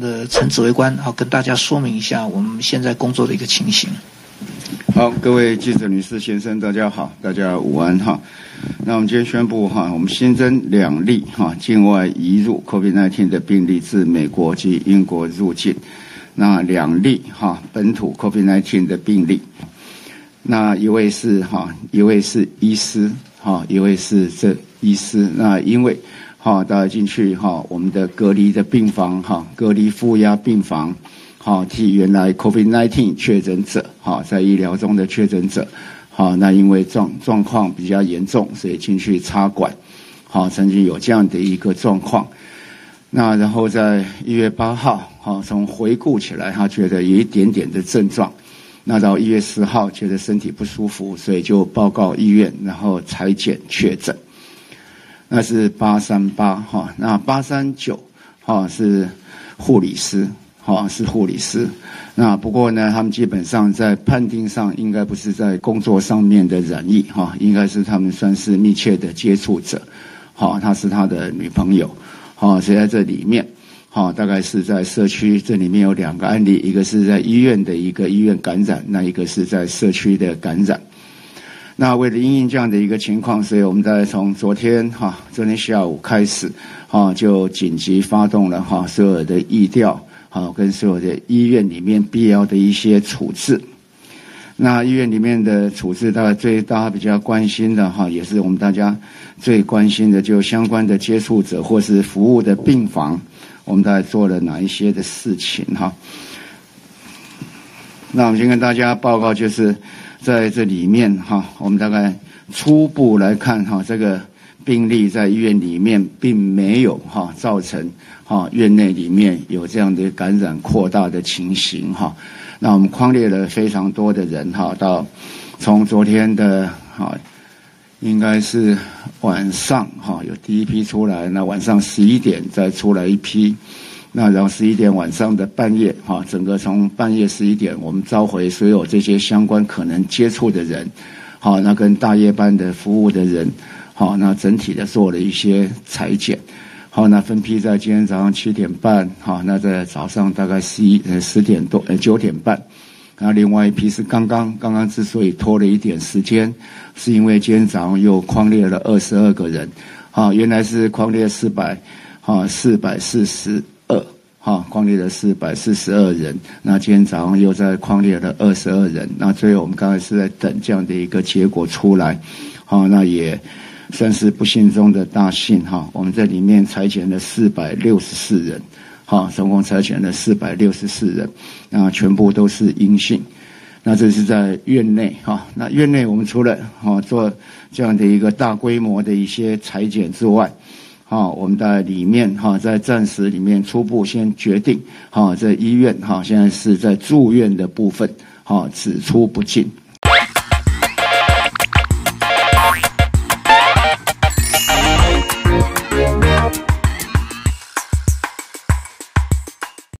的陈指挥官，好跟大家说明一下我们现在工作的一个情形。好，各位记者、女士、先生，大家好，大家午安哈。那我们今天宣布哈，我们新增两例哈境外移入 COVID-19 的病例自美国及英国入境，那两例哈本土 COVID-19 的病例，那一位是哈一位是医师哈一位是这医师，那因为哈大家进去哈我们的隔离的病房哈隔离负压病房。好，替原来 COVID-19 确诊者，好在医疗中的确诊者，好那因为状状况比较严重，所以进去插管，好曾经有这样的一个状况。那然后在一月八号，好从回顾起来，他觉得有一点点的症状。那到一月十号，觉得身体不舒服，所以就报告医院，然后裁检确诊。那是八三八哈，那八三九哈是护理师。哈，是护理师。那不过呢，他们基本上在判定上应该不是在工作上面的染疫，哈，应该是他们算是密切的接触者。好，他是他的女朋友。好，所以在这里面，好，大概是在社区，这里面有两个案例，一个是在医院的一个医院感染，那一个是在社区的感染。那为了应应这样的一个情况，所以我们在从昨天哈，昨天下午开始，哈，就紧急发动了哈所有的疫调。好，跟所有的医院里面必要的一些处置。那医院里面的处置，大概最大家比较关心的哈，也是我们大家最关心的，就相关的接触者或是服务的病房，我们大概做了哪一些的事情哈？那我们先跟大家报告，就是在这里面哈，我们大概初步来看哈，这个。病例在医院里面并没有哈造成哈院内里面有这样的感染扩大的情形哈，那我们框列了非常多的人哈，到从昨天的哈应该是晚上哈有第一批出来，那晚上十一点再出来一批，那然后十一点晚上的半夜哈，整个从半夜十一点我们召回所有这些相关可能接触的人，好那跟大夜班的服务的人。好，那整体的做了一些裁剪。好，那分批在今天早上七点半，好，那在早上大概十一呃十点多呃九点半，那另外一批是刚刚刚刚之所以拖了一点时间，是因为今天早上又框列了二十二个人。好，原来是框列四百，好四百四十二，好框列了四百四十二人。那今天早上又在框列了二十二人。那最后我们刚才是在等这样的一个结果出来。好，那也。算是不幸中的大幸哈！我们在里面裁剪了四百六十四人，哈，总共裁剪了四百六十四人，那全部都是阴性。那这是在院内哈，那院内我们除了哈做这样的一个大规模的一些裁剪之外，哈，我们在里面哈在暂时里面初步先决定哈，在医院哈现在是在住院的部分哈只出不进。